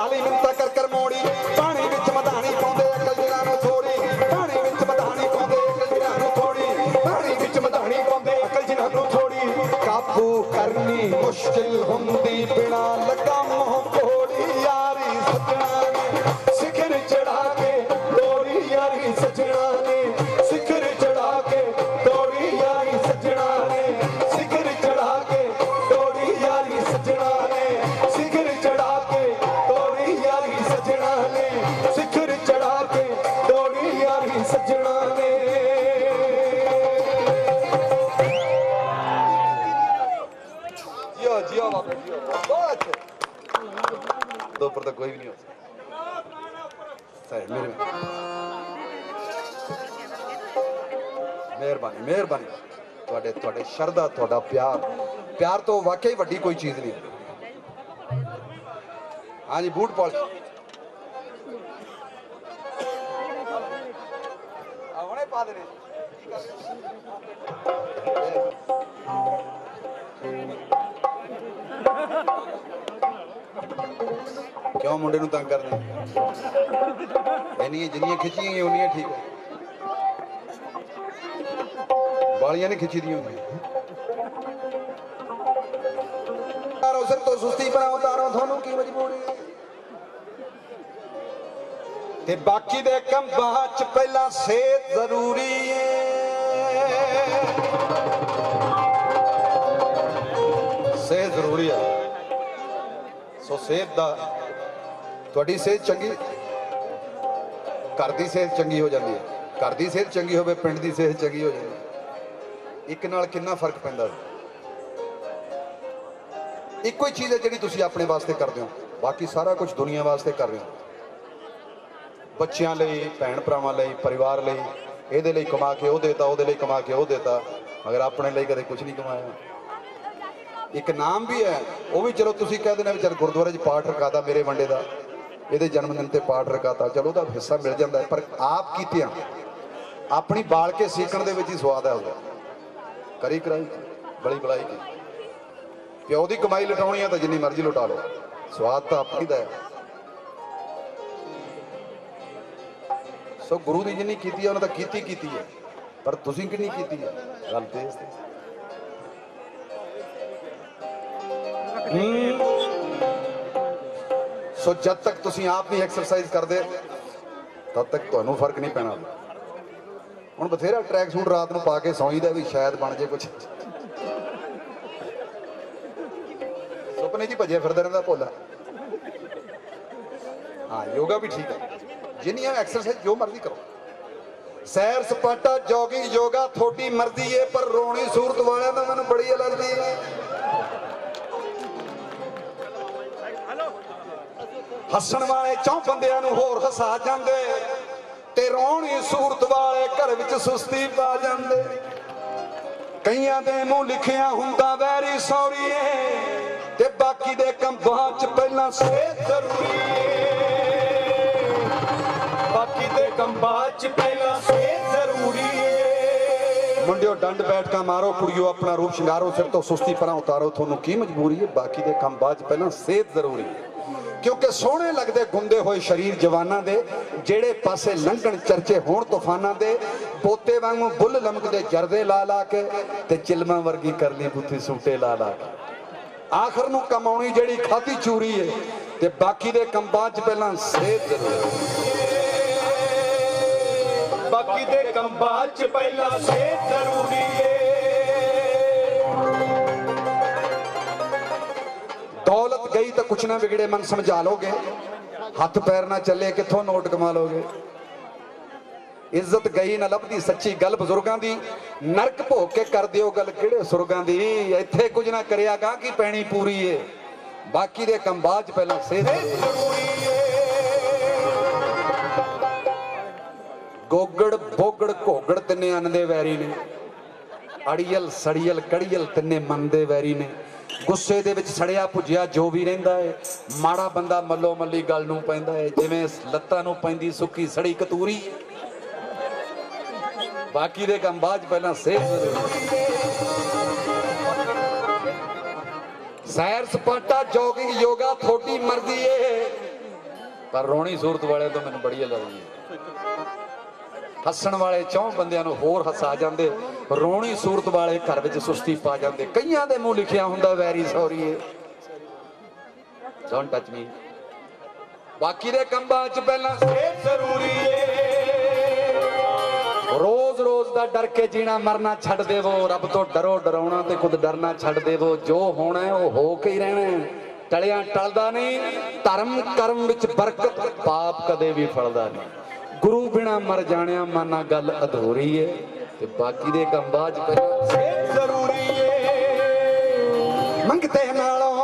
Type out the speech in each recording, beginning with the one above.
ਕਾਲੀ ਮਿੰਤਾ ਕਰ ਕਰ ਮੋੜੀ। ਪਾਣੀ ਵਿੱਚ ਮਧਾਣੀ ਪਾਉਂਦੇ ਅਕਲ ਜਿਨ੍ਹਾਂ ਨੂੰ ਥੋੜੀ ਪਾਣੀ ਵਿੱਚ ਮਧਾਣੀ ਪਾਉਂਦੇ ਅਕਲ ਜਿਨ੍ਹਾਂ ਨੂੰ ਥੋੜੀ ਪਾਣੀ ਵਿੱਚ ਮਧਾਣੀ ਪਾਉਂਦੇ ਅਕਲ ਜਿਨ੍ਹਾਂ ਨੂੰ ਥੋੜੀ ਕਾਬੂ ਕਰਨੀ ਮੁਸ਼ਕਿਲ ਹੁੰਦੀ, ਬਿਨਾ ਲੱਗਾ ਮੋਹ ਕੋੜੀ ਯਾਰੀ ਸੱਜਣਾ ਸਿਖਰ ਚੜਾ ਕੇ ਤੋੜੀ ਯਾਰੀ ਸੱਜਣਾ ਦੋ ਪਰ ਤਾਂ ਕੋਈ ਵੀ ਨਹੀਂ ਹੋ ਸਕਦਾ। ਸਹੀ ਮੇਰੇ ਮਿਹਰਬਾਨੀ ਮਿਹਰਬਾਨੀ। ਤੁਹਾਡੇ ਤੁਹਾਡੇ ਸ਼ਰਧਾ, ਤੁਹਾਡਾ ਪਿਆਰ। ਪਿਆਰ ਤੋਂ ਵਾਕਈ ਵੱਡੀ ਕੋਈ ਚੀਜ਼ ਨਹੀਂ। ਹਾਂਜੀ, ਬੂਟ ਪਾਲ ਆਉਣੇ ਪਾ ਦੇ ਕਿਉਂ ਮੁੰਡੇ ਨੂੰ ਤੰਗ ਕਰਦੇ ਇੰਨੀਆਂ ਜਿੰਨੀਆਂ ਖਿੱਚੀਆਂ ਗਈਆਂ ਠੀਕ ਵਾਲੀਆਂ ਨਹੀਂ ਖਿੱਚੀ ਦੀਆਂ ਹੁੰਦੀਆਂ ਤਾਰੋ ਸਿਰ ਤੋਂ ਸੁਸਤੀ ਪਰ ਉਤਾਰੋ ਤੁਹਾਨੂੰ ਕੀ ਮਜਬੂਰੀ? ਤੇ ਬਾਕੀ ਦੇ ਕੰਮਾਂ ਚ ਪਹਿਲਾਂ ਸਿਹਤ ਜ਼ਰੂਰੀ ਏ। ਸਿਹਤ ਜ਼ਰੂਰੀ ਆ। ਸਿਹਤ ਦਾ, ਤੁਹਾਡੀ ਸਿਹਤ ਚੰਗੀ, ਘਰ ਦੀ ਸਿਹਤ ਚੰਗੀ ਹੋ ਜਾਂਦੀ ਹੈ। ਘਰ ਦੀ ਸਿਹਤ ਚੰਗੀ ਹੋਵੇ, ਪਿੰਡ ਦੀ ਸਿਹਤ ਚੰਗੀ ਹੋ ਜਾਂਦੀ ਹੈ। ਇੱਕ ਨਾਲ ਕਿੰਨਾ ਫ਼ਰਕ ਪੈਂਦਾ? ਇੱਕੋ ਹੀ ਚੀਜ਼ ਹੈ ਜਿਹੜੀ ਤੁਸੀਂ ਆਪਣੇ ਵਾਸਤੇ ਕਰਦੇ ਹੋ। ਬਾਕੀ ਸਾਰਾ ਕੁਝ ਦੁਨੀਆ ਵਾਸਤੇ ਕਰ ਰਹੇ ਹੋ। ਬੱਚਿਆਂ ਲਈ, ਭੈਣ ਭਰਾਵਾਂ ਲਈ, ਪਰਿਵਾਰ ਲਈ, ਇਹਦੇ ਲਈ ਕਮਾ ਕੇ ਉਹ ਦੇਤਾ, ਉਹਦੇ ਲਈ ਕਮਾ ਕੇ ਉਹ ਦੇਤਾ, ਮਗਰ ਆਪਣੇ ਲਈ ਕਦੇ ਕੁਝ ਨਹੀਂ ਕਮਾਇਆ। ਇੱਕ ਨਾਮ ਵੀ ਹੈ, ਉਹ ਵੀ ਚਲੋ ਤੁਸੀਂ ਕਹਿ ਦੇਣਾ ਵੀ ਚਲ ਗੁਰਦੁਆਰੇ 'ਚ ਪਾਠ ਰਕਾਤਾ ਮੇਰੇ ਵੰਡੇ ਦਾ, ਇਹਦੇ ਜਨਮ ਦਿਨ ਤੇ ਪਾਠ ਰਕਾਤਾ ਚਲੋ ਉਹਦਾ ਹਿੱਸਾ ਮਿਲ ਜਾਂਦਾ ਪਰ ਆਪ ਕੀਤਿਆਂ ਆਪਣੀ ਬਾਲ ਕੇ ਸੀਖਣ ਦੇ ਵਿੱਚ ਹੀ ਸਵਾਦ ਹੈ ਉਹਦਾ। ਕਰੀ ਕਰਾਈ ਬੜੀ ਬੜਾਈ ਕੀ। ਪਿਓ ਦੀ ਕਮਾਈ ਲਟਾਉਣੀ ਆ ਤਾਂ ਜਿੰਨੀ ਮਰਜ਼ੀ ਲੁਟਾ ਲਓ, ਸਵਾਦ ਤਾਂ ਆਪਣੀ ਦਾ ਹੈ। ਸੋ ਗੁਰੂ ਦੀ ਜਿੰਨੀ ਕੀਤੀ ਹੈ ਉਹਨਾਂ ਤਾਂ ਕੀਤੀ ਕੀਤੀ ਹੈ ਪਰ ਤੁਸੀਂ ਕਿੰਨੀ ਕੀਤੀ ਹੈ ਗੱਲ ਤੇ। ਸੋ ਜਦ ਤੱਕ ਤੁਸੀਂ ਆਪ ਨਹੀਂ ਐਕਸਰਸਾਈਜ਼ ਕਰਦੇ, ਤਦ ਤੱਕ ਤੁਹਾਨੂੰ ਫ਼ਰਕ ਨਹੀਂ ਪੈਣਾ। ਹੁਣ ਬਥੇਰਾ ਟਰੈਕ ਸੂਟ ਰਾਤ ਨੂੰ ਪਾ ਕੇ ਸੌਂਈਦਾ ਵੀ ਸ਼ਾਇਦ ਬਣ ਜੇ ਕੁਝ ਸੁਪਨੇ 'ਚ ਹੀ ਭੱਜਿਆ ਰਹਿੰਦਾ ਭੋਲਾ। ਹਾਂ, ਯੋਗਾ ਵੀ ਠੀਕ ਹੈ ਜਿੰਨੀਆਂ ਐਕਸਰਸਾਈਜ਼ ਜੋ ਮਰਜ਼ੀ ਕਰੋ। ਸੈਰ ਸਪਾਟਾ ਜੋਗਿੰਗ ਯੋਗਾ ਤੁਹਾਡੀ ਮਰਜ਼ੀ ਏ, ਪਰ ਰੋਣੀ ਸੂਰਤ ਵਾਲਿਆਂ ਦਾ ਮੈਨੂੰ ਬੜੀ ਅਲਰਜੀ ਹੈ ਹੱਸਣ ਵਾਲੇ ਚੌਂ ਬੰਦਿਆਂ ਨੂੰ ਹੋਰ ਹਸਾ ਜਾਂਦੇ ਤੇ ਰੋਣੀ ਸੂਰਤ ਵਾਲੇ ਘਰ ਵਿੱਚ ਸੁਸਤੀ ਪਾ ਜਾਂਦੇ। ਕਈਆਂ ਦੇ ਮੂੰਹ ਲਿਖਿਆ ਹੁੰਦਾ, ਵੈਰੀ ਸੌਰੀ ਤੇ ਬਾਕੀ ਦੇ ਕੰਮਾਂ 'ਚ ਪਹਿਲਾਂ ਸਿਹਤ ਜ਼ਰੂਰੀ ਬਾਕੀ ਦੇ ਕੰਮਾਂ 'ਚ ਪਹਿਲਾਂ ਸਿਹਤ ਜ਼ਰੂਰੀ ਮੁੰਡਿਓ, ਡੰਡ ਬੈਠਕਾਂ ਮਾਰੋ, ਕੁੜੀਓ, ਆਪਣਾ ਰੂਪ ਸ਼ਿੰਗਾਰੋ, ਸਿਰ ਤੋਂ ਸੁਸਤੀ ਪਰਾਂ ਉਤਾਰੋ। ਤੁਹਾਨੂੰ ਕੀ ਮਜਬੂਰੀ ਹੈ ਬਾਕੀ ਦੇ ਕੰਮ ਬਾਅਦ 'ਚ ਪਹਿਲਾਂ ਸਿਹਤ ਜ਼ਰੂਰੀ ਹੈ ਕਿਉਂਕਿ ਸੋਹਣੇ ਲੱਗਦੇ, ਗੁੰਦੇ ਹੋਏ ਸਰੀਰ ਜਵਾਨਾਂ ਦੇ, ਜਿਹੜੇ ਪਾਸੇ ਲੰਘਣ ਚਰਚੇ ਹੋਣ ਤੂਫਾਨਾਂ ਦੇ, ਪੋਤੇ ਵਾਂਗੂ ਬੁੱਲ ਲਮਕਦੇ ਜਰਦੇ ਲਾ ਲਾ ਕੇ ਤੇ ਚਿਲਮਾਂ ਵਰਗੀ ਕਰ ਲਈ ਬੁੱਥੀ ਸੂਟੇ ਲਾ ਲਾ ਕੇ। ਆਖਰ ਨੂੰ ਕਮਾਉਣੀ ਜਿਹੜੀ ਖਾਦੀ ਚੂਰੀ ਏ ਤੇ ਬਾਕੀ ਦੇ ਕੰਮਾਂ 'ਚ ਪਹਿਲਾਂ ਸਿਹਤ ਜ਼ਰੂਰੀ। ਬਾਕੀ ਦੇ ਕੰਮਾਂ 'ਚ ਪਹਿਲਾਂ ਸਿਹਤ ਜ਼ਰੂਰੀ ਏ। ਗਈ ਤਾਂ ਕੁਛ ਨਾ ਵਿਗੜੇ ਮਨ ਸਮਝਾ ਲੋਗੇ। ਹੱਥ ਪੈਰ ਨਾ ਚੱਲੇ ਕਿੱਥੋਂ ਨੋਟ ਕਮਾ ਲੋਗੇ? ਇੱਜ਼ਤ ਗਈ ਨਾ ਲੱਭਦੀ ਸੱਚੀ ਗੱਲ ਬਜ਼ੁਰਗਾਂ ਦੀ। ਨਰਕ ਭੋਗ ਕੇ ਕਰ ਦਿਓ ਗੱਲ ਕਿਹੜੇ ਸੁਰਗਾਂ ਦੀ। ਇੱਥੇ ਕੁਝ ਨਾ ਕਰਿਆ ਗਾ ਕੀ ਪੈਣੀ ਪੂਰੀ ਏ। ਬਾਕੀ ਦੇ ਕੰਮ ਬਾਅਦ ਚ ਪਹਿਲਾਂ ਸਿਹਤ ਗੋਗੜ ਬੋਗੜ ਘੋਗੜ ਤਿੰਨੇ ਅੰਨ ਦੇ ਵੈਰੀ ਨੇ। ਅੜੀਅਲ ਸੜੀਅਲ ਕੜੀਅਲ ਤਿੰਨੇ ਮਨ ਦੇ ਵੈਰੀ ਨੇ। ਗੁੱਸੇ ਦੇ ਵਿੱਚ ਸੜਿਆ ਪੁੱਜਿਆ ਜੋ ਵੀ ਰਹਿੰਦਾ ਹੈ ਮਾੜਾ ਬੰਦਾ ਮੱਲੋ ਮੱਲੀ ਗੱਲ ਨੂੰ ਪੈਂਦਾ ਏ, ਜਿਵੇਂ ਲੱਤਾਂ ਨੂੰ ਪੈਂਦੀ ਸੁੱਕੀ ਸੜੀ ਕਤੂਰੀ। ਬਾਕੀ ਦੇ ਕੰਮ ਬਾਅਦ ਪਹਿਲਾਂ ਸੇਵ ਸੈਰ ਸਪਾਟਾ, ਜੋਗਿੰਗ, ਯੋਗਾ ਥੋਟੀ ਮਰਦੀ ਏ। ਪਰ ਰੋਣੀ ਸੂਰਤ ਵਾਲੇ ਤੋਂ ਮੈਨੂੰ ਬੜੀ ਲੱਗਦੀ ਏ। ਹੱਸਣ ਵਾਲੇ ਚੌਂ ਬੰਦਿਆਂ ਨੂੰ ਹੋਰ ਹੱਸਾ ਜਾਂਦੇ। ਰੋਣੀ ਸੂਰਤ ਵਾਲੇ ਘਰ ਵਿੱਚ ਸੁਸਤੀ ਪਾ ਜਾਂਦੇ। ਕਈਆਂ ਦੇ ਮੂੰਹ ਲਿਖਿਆ ਹੁੰਦਾ, ਵੈਰੀ ਸੌਰੀਏ ਡੋਨਟ ਟੱਚ ਮੀ ਬਾਕੀ ਦੇ ਕੰਬਾਂ 'ਚ ਪਹਿਲਾਂ ਸੇਬ ਜ਼ਰੂਰੀ ਏ। ਰੋਜ਼-ਰੋਜ਼ ਦਾ ਡਰ ਕੇ ਜੀਣਾ, ਮਰਨਾ ਛੱਡ ਦੇਵੋ। ਰੱਬ ਤੋਂ ਡਰੋ ਡਰਾਉਣਾ ਤੇ ਖੁਦ ਡਰਨਾ ਛੱਡ ਦੇਵੋ। ਜੋ ਹੋਣਾ ਉਹ ਹੋ ਕੇ ਹੀ ਰਹਿਣਾ ਟਲਿਆਂ ਟਲਦਾ ਨਹੀਂ, ਧਰਮ ਕਰਮ ਵਿੱਚ ਬਰਕਤ ਪਾਪ ਕਦੇ ਵੀ ਫਲਦਾ ਨਹੀਂ। ਗੁਰੂ ਬਿਨਾ ਮਰ ਜਾਣਿਆ ਮਾਨਾ ਗੱਲ ਅਧੂਰੀ ਏ। ਤੇ ਬਾਕੀ ਦੇ ਕੰਮਾਂ 'ਚ ਪਹਿਲਾਂ ਜ਼ਰੂਰੀ ਏ। ਮੰਗਤੇ ਨਾਲੋਂ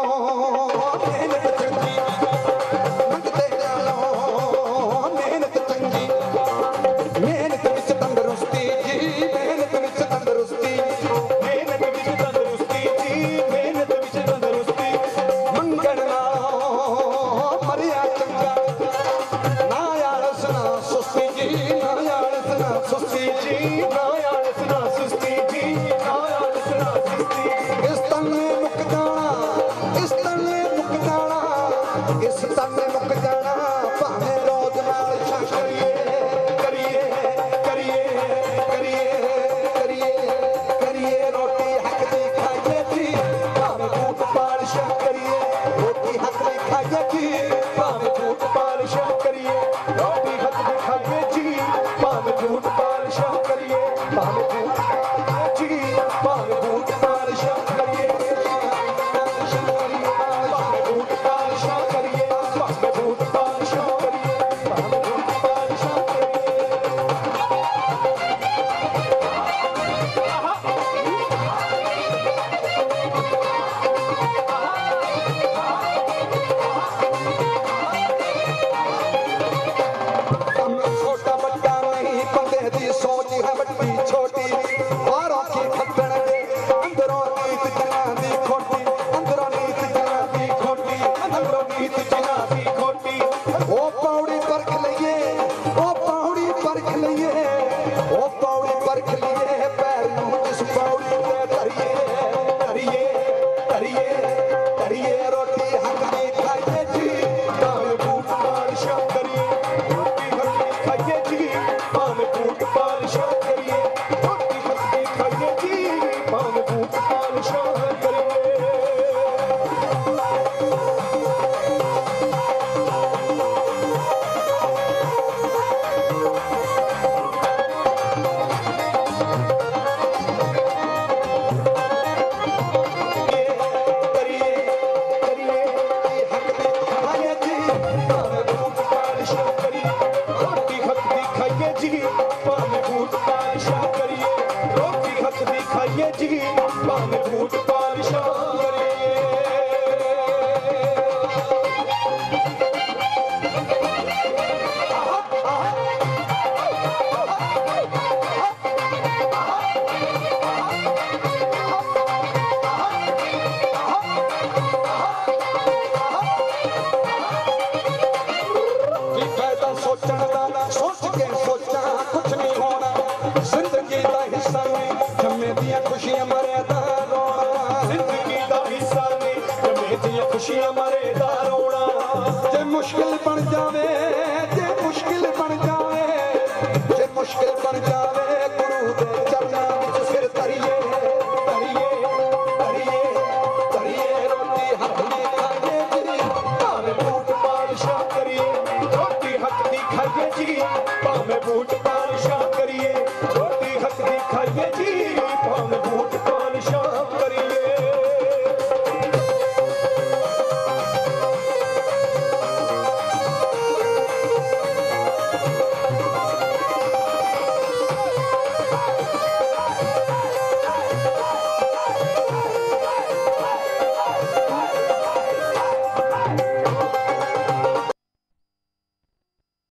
ਪਣ ਜਾਵੇ